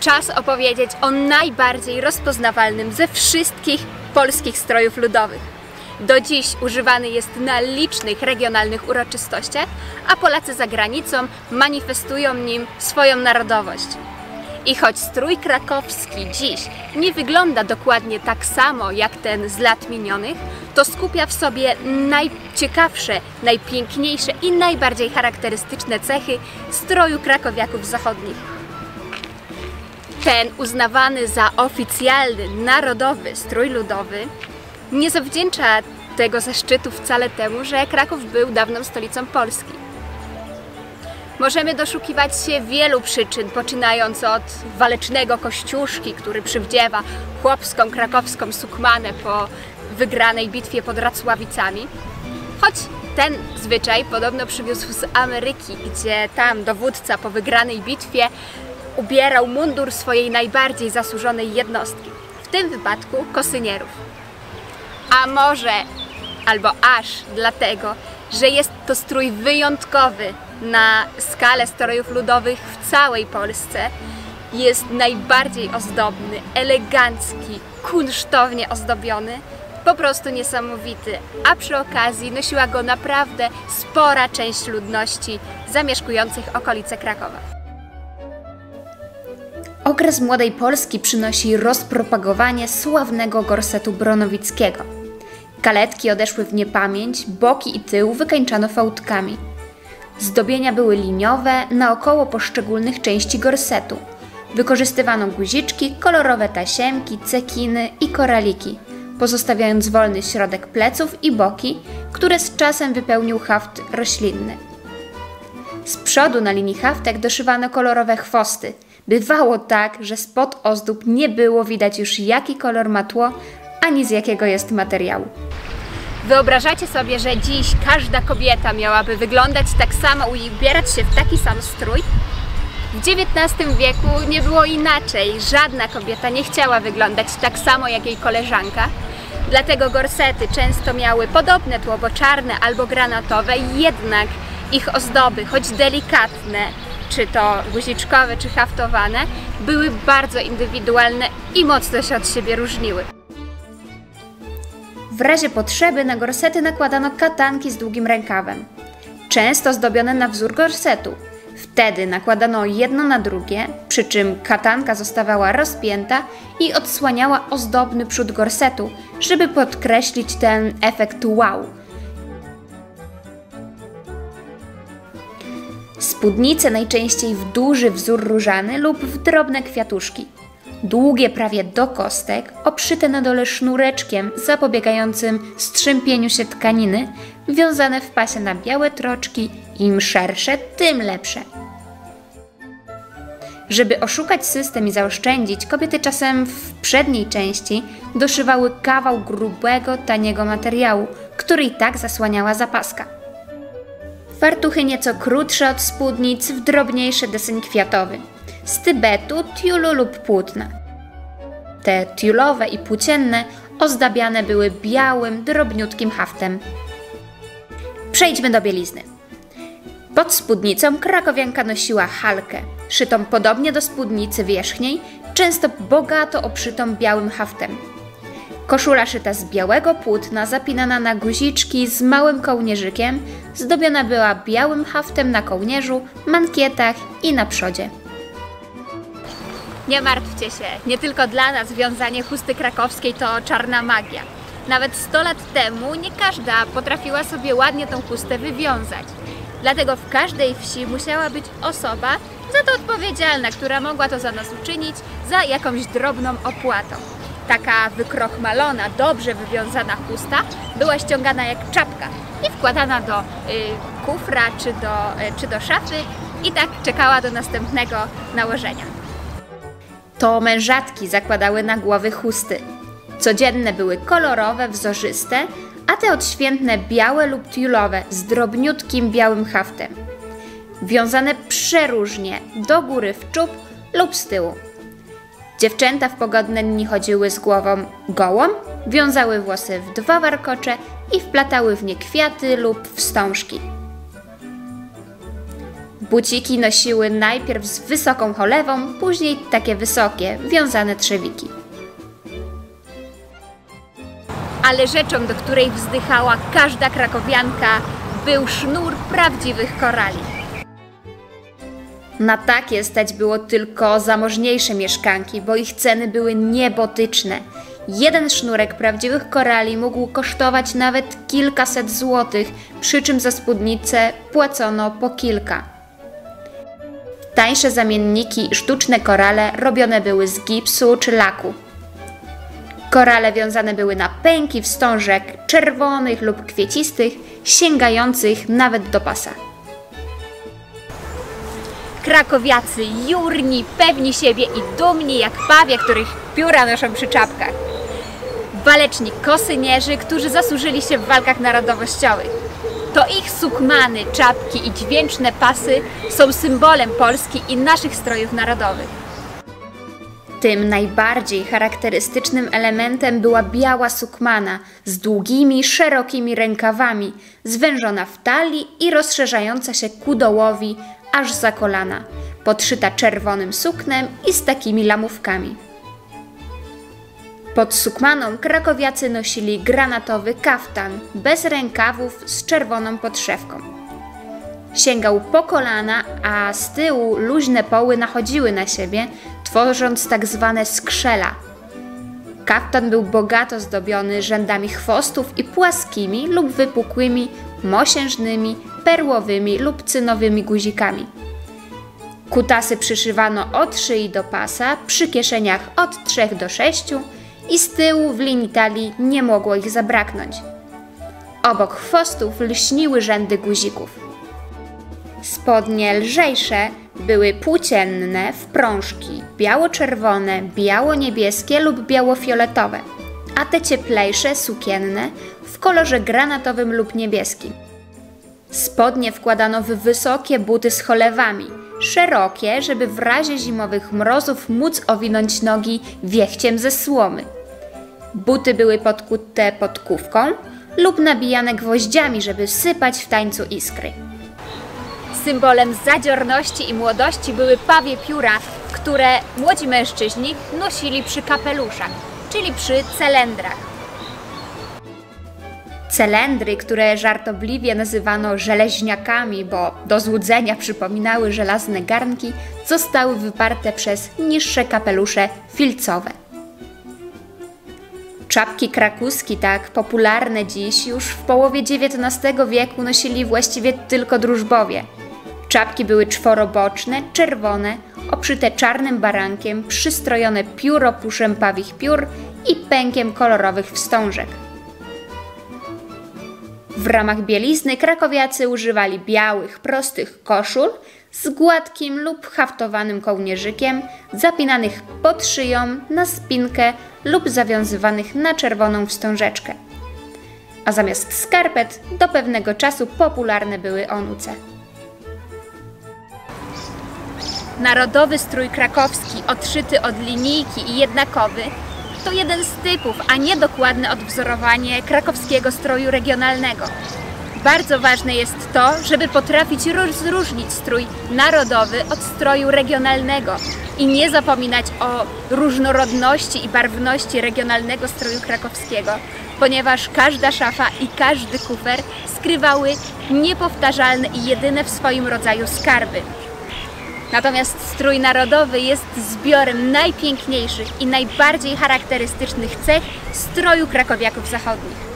Czas opowiedzieć o najbardziej rozpoznawalnym ze wszystkich polskich strojów ludowych. Do dziś używany jest na licznych regionalnych uroczystościach, a Polacy za granicą manifestują nim swoją narodowość. I choć strój krakowski dziś nie wygląda dokładnie tak samo jak ten z lat minionych, to skupia w sobie najciekawsze, najpiękniejsze i najbardziej charakterystyczne cechy stroju krakowiaków zachodnich. Ten uznawany za oficjalny, narodowy strój ludowy nie zawdzięcza tego zaszczytu wcale temu, że Kraków był dawną stolicą Polski. Możemy doszukiwać się wielu przyczyn, poczynając od walecznego kościuszki, który przywdziewa chłopską krakowską sukmanę po wygranej bitwie pod Racławicami. Choć ten zwyczaj podobno przywiózł z Ameryki, gdzie tam dowódca po wygranej bitwie ubierał mundur swojej najbardziej zasłużonej jednostki, w tym wypadku kosynierów. A może, albo aż dlatego, że jest to strój wyjątkowy na skalę strojów ludowych w całej Polsce, jest najbardziej ozdobny, elegancki, kunsztownie ozdobiony, po prostu niesamowity, a przy okazji nosiła go naprawdę spora część ludności zamieszkujących okolice Krakowa. Okres Młodej Polski przynosi rozpropagowanie sławnego gorsetu bronowickiego. Kaletki odeszły w niepamięć, boki i tył wykańczano fałdkami. Zdobienia były liniowe naokoło poszczególnych części gorsetu. Wykorzystywano guziczki, kolorowe tasiemki, cekiny i koraliki, pozostawiając wolny środek pleców i boki, które z czasem wypełnił haft roślinny. Z przodu na linii haftek doszywano kolorowe chwosty. Bywało tak, że spod ozdób nie było widać już jaki kolor ma tło, ani z jakiego jest materiału. Wyobrażacie sobie, że dziś każda kobieta miałaby wyglądać tak samo i ubierać się w taki sam strój? W XIX wieku nie było inaczej. Żadna kobieta nie chciała wyglądać tak samo jak jej koleżanka. Dlatego gorsety często miały podobne tło, bo czarne albo granatowe, jednak ich ozdoby, choć delikatne, czy to guziczkowe, czy haftowane, były bardzo indywidualne i mocno się od siebie różniły. W razie potrzeby na gorsety nakładano katanki z długim rękawem, często zdobione na wzór gorsetu. Wtedy nakładano jedno na drugie, przy czym katanka zostawała rozpięta i odsłaniała ozdobny przód gorsetu, żeby podkreślić ten efekt wow. Spódnice najczęściej w duży wzór różany lub w drobne kwiatuszki długie prawie do kostek, obszyte na dole sznureczkiem zapobiegającym strzępieniu się tkaniny, wiązane w pasie na białe troczki, im szersze, tym lepsze. Żeby oszukać system i zaoszczędzić, kobiety czasem w przedniej części doszywały kawał grubego, taniego materiału, który i tak zasłaniała zapaska. Fartuchy nieco krótsze od spódnic w drobniejszy deseń kwiatowy – z Tybetu, tiulu lub płótna. Te tiulowe i płócienne ozdabiane były białym, drobniutkim haftem. Przejdźmy do bielizny. Pod spódnicą krakowianka nosiła halkę, szytą podobnie do spódnicy wierzchniej, często bogato obszytą białym haftem. Koszula szyta z białego płótna, zapinana na guziczki z małym kołnierzykiem, zdobiona była białym haftem na kołnierzu, mankietach i na przodzie. Nie martwcie się, nie tylko dla nas wiązanie chusty krakowskiej to czarna magia. Nawet 100 lat temu nie każda potrafiła sobie ładnie tą chustę wywiązać. Dlatego w każdej wsi musiała być osoba za to odpowiedzialna, która mogła to za nas uczynić za jakąś drobną opłatą. Taka wykrochmalona, dobrze wywiązana chusta była ściągana jak czapka i wkładana do y, kufra czy do, y, czy do szafy i tak czekała do następnego nałożenia to mężatki zakładały na głowy chusty. Codzienne były kolorowe, wzorzyste, a te odświętne białe lub tiulowe z drobniutkim białym haftem. Wiązane przeróżnie, do góry w czub lub z tyłu. Dziewczęta w pogodne dni chodziły z głową gołą, wiązały włosy w dwa warkocze i wplatały w nie kwiaty lub wstążki. Buciki nosiły najpierw z wysoką cholewą, później takie wysokie, wiązane trzewiki. Ale rzeczą, do której wzdychała każda krakowianka, był sznur prawdziwych korali. Na takie stać było tylko zamożniejsze mieszkanki, bo ich ceny były niebotyczne. Jeden sznurek prawdziwych korali mógł kosztować nawet kilkaset złotych, przy czym za spódnicę płacono po kilka. Tańsze zamienniki i sztuczne korale robione były z gipsu czy laku. Korale wiązane były na pęki wstążek czerwonych lub kwiecistych, sięgających nawet do pasa. Krakowiacy jurni, pewni siebie i dumni jak pawie, których pióra noszą przy czapkach. Waleczni kosynierzy, którzy zasłużyli się w walkach narodowościowych. To ich sukmany, czapki i dźwięczne pasy są symbolem Polski i naszych strojów narodowych. Tym najbardziej charakterystycznym elementem była biała sukmana z długimi, szerokimi rękawami, zwężona w talii i rozszerzająca się ku dołowi aż za kolana, podszyta czerwonym suknem i z takimi lamówkami. Pod sukmaną krakowiacy nosili granatowy kaftan bez rękawów z czerwoną podszewką. Sięgał po kolana, a z tyłu luźne poły nachodziły na siebie, tworząc tak zwane skrzela. Kaftan był bogato zdobiony rzędami chwostów i płaskimi lub wypukłymi, mosiężnymi, perłowymi lub cynowymi guzikami. Kutasy przyszywano od szyi do pasa, przy kieszeniach od 3 do 6 i z tyłu w linii talii nie mogło ich zabraknąć. Obok chwostów lśniły rzędy guzików. Spodnie lżejsze były płócienne w prążki biało-czerwone, biało-niebieskie lub biało-fioletowe, a te cieplejsze sukienne w kolorze granatowym lub niebieskim. Spodnie wkładano w wysokie buty z cholewami, szerokie, żeby w razie zimowych mrozów móc owinąć nogi wiechciem ze słomy. Buty były podkute podkówką lub nabijane gwoździami, żeby sypać w tańcu iskry. Symbolem zadziorności i młodości były pawie pióra, które młodzi mężczyźni nosili przy kapeluszach, czyli przy celendrach. Celendry, które żartobliwie nazywano żeleźniakami, bo do złudzenia przypominały żelazne garnki, zostały wyparte przez niższe kapelusze filcowe. Czapki krakuski, tak popularne dziś, już w połowie XIX wieku nosili właściwie tylko drużbowie. Czapki były czworoboczne, czerwone, obszyte czarnym barankiem, przystrojone pióropuszem pawich piór i pękiem kolorowych wstążek. W ramach bielizny krakowiacy używali białych, prostych koszul z gładkim lub haftowanym kołnierzykiem, zapinanych pod szyją, na spinkę lub zawiązywanych na czerwoną wstążeczkę. A zamiast skarpet do pewnego czasu popularne były onuce. Narodowy strój krakowski, odszyty od linijki i jednakowy, to jeden z typów, a nie dokładne odwzorowanie krakowskiego stroju regionalnego. Bardzo ważne jest to, żeby potrafić rozróżnić strój narodowy od stroju regionalnego i nie zapominać o różnorodności i barwności regionalnego stroju krakowskiego, ponieważ każda szafa i każdy kufer skrywały niepowtarzalne i jedyne w swoim rodzaju skarby. Natomiast strój narodowy jest zbiorem najpiękniejszych i najbardziej charakterystycznych cech stroju krakowiaków zachodnich.